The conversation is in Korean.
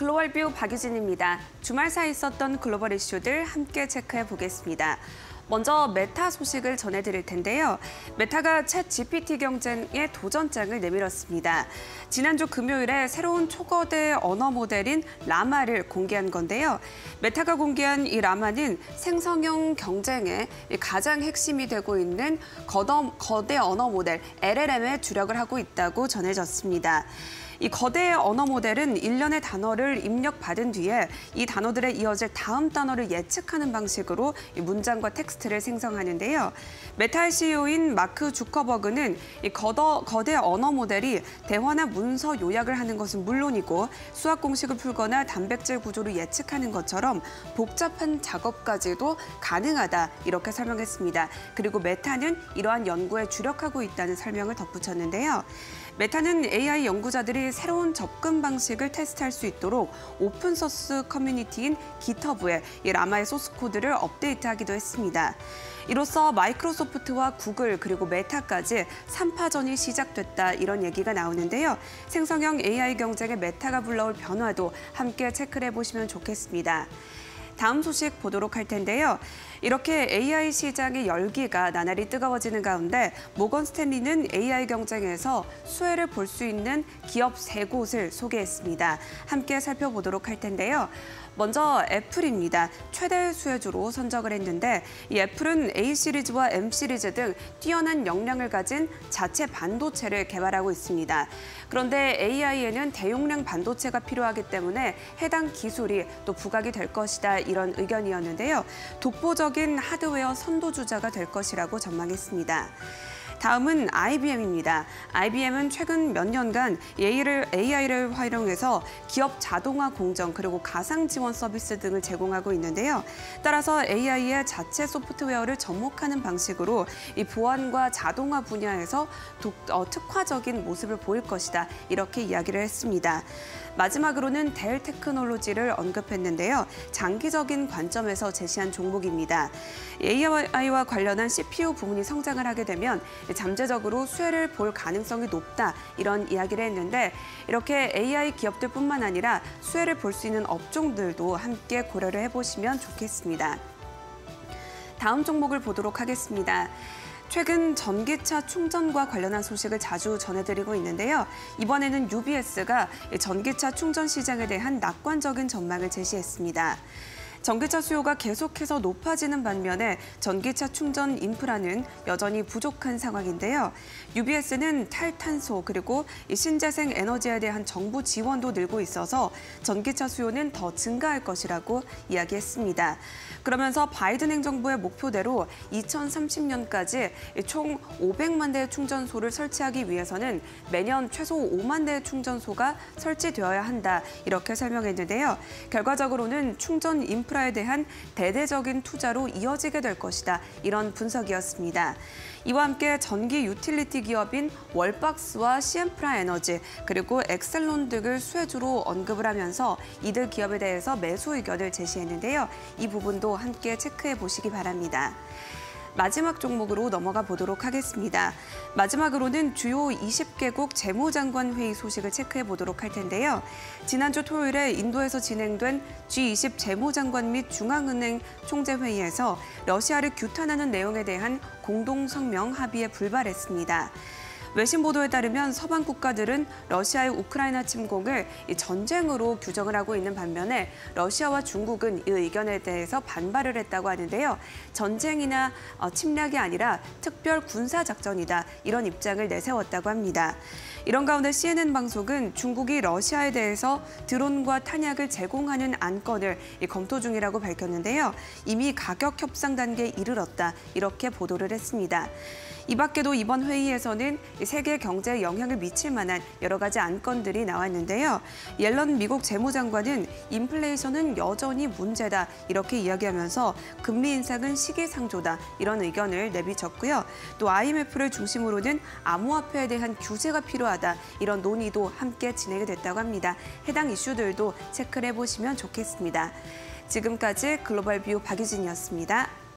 글로벌 VIEW 박유진입니다. 주말 사이 있었던 글로벌 이슈들 함께 체크해 보겠습니다. 먼저 메타 소식을 전해드릴 텐데요. 메타가 ChatGPT 경쟁에 도전장을 내밀었습니다. 지난주 금요일에 새로운 초거대 언어 모델인 LLaMA를 공개한 건데요. 메타가 공개한 이 LLaMA는 생성형 경쟁의 가장 핵심이 되고 있는 거대 언어 모델 LLM에 주력을 하고 있다고 전해졌습니다. 이 거대 언어 모델은 일련의 단어를 입력받은 뒤에 이 단어들에 이어질 다음 단어를 예측하는 방식으로 문장과 텍스트를 생성하는데요. 메타 CEO인 마크 저커버그는 이 거더, 거대 언어 모델이 대화나 문서 요약을 하는 것은 물론이고 수학 공식을 풀거나 단백질 구조를 예측하는 것처럼 복잡한 작업까지도 가능하다 이렇게 설명했습니다. 그리고 메타는 이러한 연구에 주력하고 있다는 설명을 덧붙였는데요. 메타는 AI 연구자들이 새로운 접근 방식을 테스트할 수 있도록 오픈소스 커뮤니티인 깃허브에 이 라마의 소스 코드를 업데이트하기도 했습니다. 이로써 마이크로소프트와 구글 그리고 메타까지 3파전이 시작됐다 이런 얘기가 나오는데요. 생성형 AI 경쟁에 메타가 불러올 변화도 함께 체크를 해보시면 좋겠습니다. 다음 소식 보도록 할 텐데요. 이렇게 AI 시장의 열기가 나날이 뜨거워지는 가운데 모건 스탠리는 AI 경쟁에서 수혜를 볼 수 있는 기업 세 곳을 소개했습니다. 함께 살펴보도록 할 텐데요. 먼저 애플입니다. 최대 수혜주로 선정을 했는데 이 애플은 A 시리즈와 M 시리즈 등 뛰어난 역량을 가진 자체 반도체를 개발하고 있습니다. 그런데 AI에는 대용량 반도체가 필요하기 때문에 해당 기술이 또 부각이 될 것이다 이런 의견이었는데요. 독보적 인 하드웨어 선도주자가 될 것이라고 전망했습니다. 다음은 IBM입니다. IBM은 최근 몇 년간 AI를 활용해서 기업 자동화 공정 그리고 가상 지원 서비스 등을 제공하고 있는데요. 따라서 AI의 자체 소프트웨어를 접목하는 방식으로 이 보안과 자동화 분야에서 독, 어, 특화적인 모습을 보일 것이다. 이렇게 이야기를 했습니다. 마지막으로는 델 테크놀로지를 언급했는데요. 장기적인 관점에서 제시한 종목입니다. AI와 관련한 CPU 부문이 성장을 하게 되면 잠재적으로 수혜를 볼 가능성이 높다 이런 이야기를 했는데 이렇게 AI 기업들뿐만 아니라 수혜를 볼 수 있는 업종들도 함께 고려를 해보시면 좋겠습니다. 다음 종목을 보도록 하겠습니다. 최근 전기차 충전과 관련한 소식을 자주 전해드리고 있는데요. 이번에는 UBS가 전기차 충전 시장에 대한 낙관적인 전망을 제시했습니다. 전기차 수요가 계속해서 높아지는 반면에 전기차 충전 인프라는 여전히 부족한 상황인데요. UBS는 탈탄소 그리고 신재생 에너지에 대한 정부 지원도 늘고 있어서 전기차 수요는 더 증가할 것이라고 이야기했습니다. 그러면서 바이든 행정부의 목표대로 2030년까지 총 500만 대의 충전소를 설치하기 위해서는 매년 최소 5만 대의 충전소가 설치되어야 한다 이렇게 설명했는데요. 결과적으로는 충전 인프라 인프라에 대한 대대적인 투자로 이어지게 될 것이다. 이런 분석이었습니다. 이와 함께 전기 유틸리티 기업인 월박스와 셈프라 에너지 그리고 엑셀론 등을 수혜주로 언급을 하면서 이들 기업에 대해서 매수 의견을 제시했는데요. 이 부분도 함께 체크해 보시기 바랍니다. 마지막 종목으로 넘어가 보도록 하겠습니다. 마지막으로는 주요 20개국 재무장관 회의 소식을 체크해 보도록 할 텐데요. 지난주 토요일에 인도에서 진행된 G20 재무장관 및 중앙은행 총재 회의에서 러시아를 규탄하는 내용에 대한 공동 성명 합의에 불발했습니다. 외신 보도에 따르면 서방 국가들은 러시아의 우크라이나 침공을 전쟁으로 규정을 하고 있는 반면에 러시아와 중국은 이 의견에 대해서 반발을 했다고 하는데요. 전쟁이나 어, 침략이 아니라 특별 군사 작전이다 이런 입장을 내세웠다고 합니다. 이런 가운데 CNN 방송은 중국이 러시아에 대해서 드론과 탄약을 제공하는 안건을 검토 중이라고 밝혔는데요. 이미 가격 협상 단계에 이르렀다 이렇게 보도를 했습니다. 이 밖에도 이번 회의에서는 세계 경제에 영향을 미칠 만한 여러 가지 안건들이 나왔는데요. 옐런 미국 재무장관은 인플레이션은 여전히 문제다 이렇게 이야기하면서 금리 인상은 시기상조다 이런 의견을 내비쳤고요. 또 IMF를 중심으로는 암호화폐에 대한 규제가 필요하다 이런 논의도 함께 진행이 됐다고 합니다. 해당 이슈들도 체크를 해보시면 좋겠습니다. 지금까지 글로벌 뷰 박유진이었습니다.